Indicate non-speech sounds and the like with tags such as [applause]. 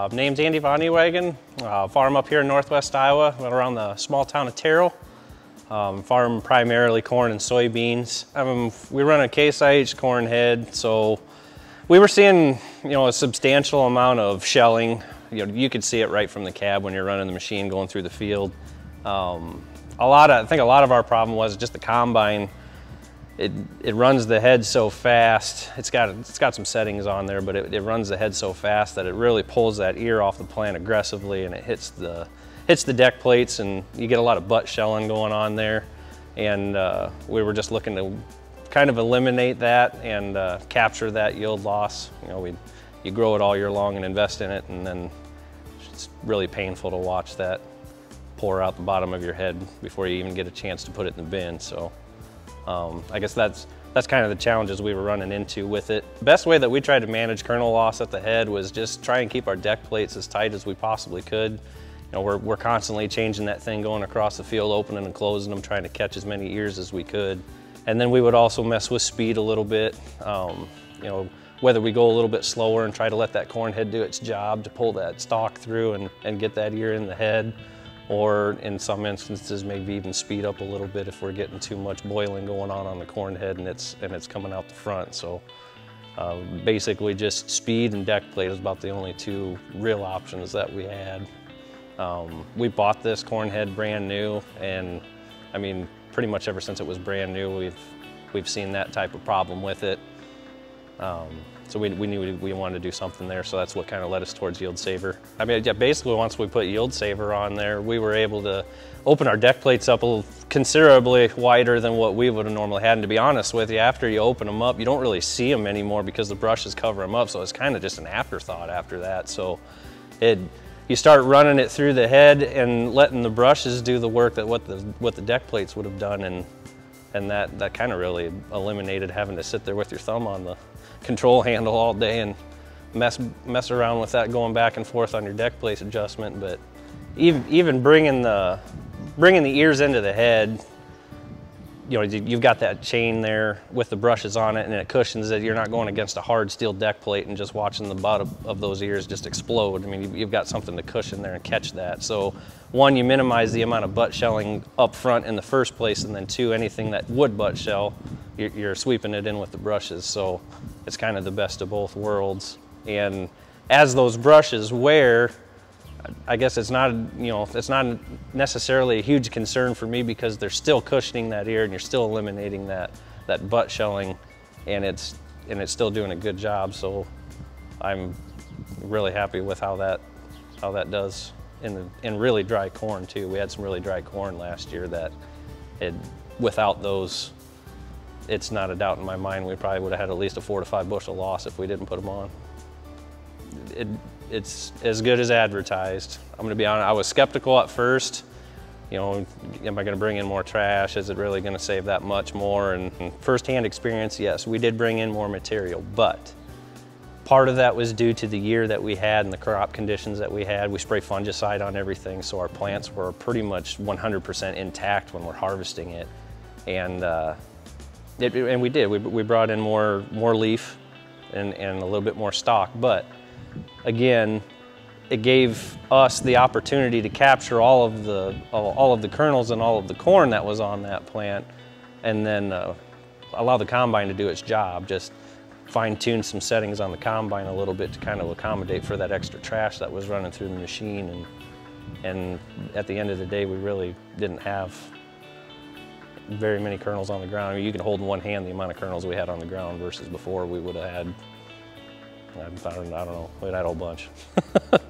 Uh, name's Andy VonEhwegen, uh, farm up here in northwest Iowa, around the small town of Terril. Um, farm primarily corn and soybeans. Um, we run a Case IH corn head, so we were seeing you know a substantial amount of shelling. You know, you could see it right from the cab when you're running the machine going through the field. Um, a lot of, I think a lot of our problem was just the combine it, it runs the head so fast. It's got, it's got some settings on there, but it, it, runs the head so fast that it really pulls that ear off the plant aggressively and it hits the, hits the deck plates and you get a lot of butt shelling going on there. And uh, we were just looking to kind of eliminate that and uh, capture that yield loss. You know, we, you grow it all year long and invest in it and then it's really painful to watch that pour out the bottom of your head before you even get a chance to put it in the bin. So um, I guess that's that's kind of the challenges we were running into with it. The best way that we tried to manage kernel loss at the head was just try and keep our deck plates as tight as we possibly could. You know, we're, we're constantly changing that thing going across the field, opening and closing them, trying to catch as many ears as we could. And then we would also mess with speed a little bit. Um, you know, whether we go a little bit slower and try to let that corn head do its job to pull that stalk through and, and get that ear in the head, or in some instances maybe even speed up a little bit if we're getting too much boiling going on on the corn head and it's, and it's coming out the front. So uh, basically just speed and deck plate is about the only two real options that we had. Um, we bought this corn head brand new and I mean pretty much ever since it was brand new we've, we've seen that type of problem with it. Um, so we, we knew we wanted to do something there, so that's what kind of led us towards Yield Saver. I mean, yeah, basically once we put Yield Saver on there, we were able to open our deck plates up considerably wider than what we would have normally had. And to be honest with you, after you open them up, you don't really see them anymore because the brushes cover them up, so it's kind of just an afterthought after that. So it, you start running it through the head and letting the brushes do the work that what the, what the deck plates would have done, and, and that, that kind of really eliminated having to sit there with your thumb on the control handle all day and mess, mess around with that going back and forth on your deck place adjustment. But even, even bringing, the, bringing the ears into the head, you know, you've got that chain there with the brushes on it and it cushions it. You're not going against a hard steel deck plate and just watching the butt of, those ears just explode. I mean, you've got something to cushion there and catch that. So one, you minimize the amount of butt shelling up front in the first place, and then two, anything that would butt shell, you're sweeping it in with the brushes. So it's kind of the best of both worlds. And as those brushes wear, I guess it's not, you know, it's not necessarily a huge concern for me because they're still cushioning that ear and you're still eliminating that, that butt shelling and it's, and it's still doing a good job. So I'm really happy with how that, how that does in, the, in really dry corn too. We had some really dry corn last year that it, without those it's not a doubt in my mind we probably would have had at least a four to five bushel loss if we didn't put them on. It, it's as good as advertised. I'm gonna be honest, I was skeptical at first. You know, am I gonna bring in more trash? Is it really gonna save that much more? And, and firsthand experience, yes, we did bring in more material, but part of that was due to the year that we had and the crop conditions that we had. We spray fungicide on everything, so our plants were pretty much 100% intact when we're harvesting it. And uh, it, and we did. We, we brought in more, more leaf and, and a little bit more stalk. But again, it gave us the opportunity to capture all of the all of the kernels and all of the corn that was on that plant, and then uh, allow the combine to do its job. Just fine tune some settings on the combine a little bit to kind of accommodate for that extra trash that was running through the machine. And and at the end of the day, we really didn't have very many kernels on the ground. I mean, you can hold in one hand the amount of kernels we had on the ground versus before we would have had, I don't, I don't know, we had a whole bunch. [laughs]